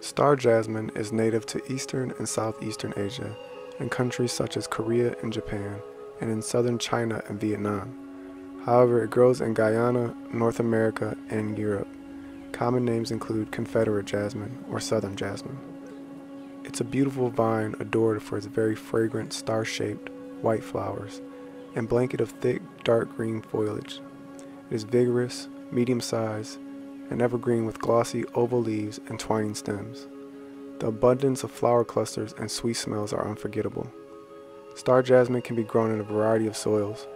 Star jasmine is native to eastern and southeastern Asia, in countries such as Korea and Japan, and in southern China and Vietnam. However, it grows in Guyana, North America, and Europe. Common names include Confederate jasmine or southern jasmine. It's a beautiful vine adored for its very fragrant star-shaped white flowers and blanket of thick dark green foliage. It is vigorous, medium-sized, and evergreen with glossy oval leaves and twining stems. The abundance of flower clusters and sweet smells are unforgettable. Star jasmine can be grown in a variety of soils.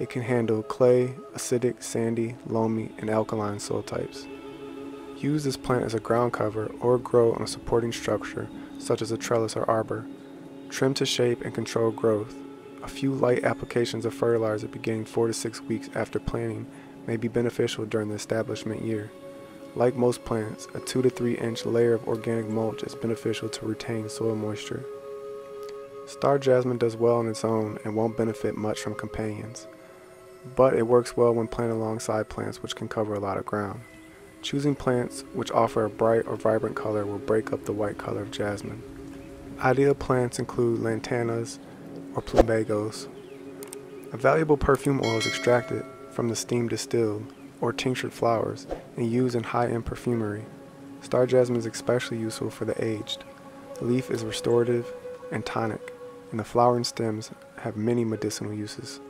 It can handle clay, acidic, sandy, loamy, and alkaline soil types. Use this plant as a ground cover or grow on a supporting structure such as a trellis or arbor. Trim to shape and control growth. A few light applications of fertilizer beginning 4 to 6 weeks after planting may be beneficial during the establishment year. Like most plants, a 2 to 3 inch layer of organic mulch is beneficial to retain soil moisture. Star jasmine does well on its own and won't benefit much from companions, but it works well when planted alongside plants which can cover a lot of ground. Choosing plants which offer a bright or vibrant color will break up the white color of jasmine. Ideal plants include lantanas or plumbagos. A valuable perfume oil is extracted from the steam distilled or tinctured flowers and used in high-end perfumery. Star jasmine is especially useful for the aged. The leaf is restorative and tonic, and the flower and stems have many medicinal uses.